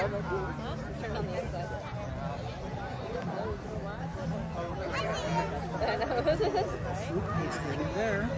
Turn on the inside. There.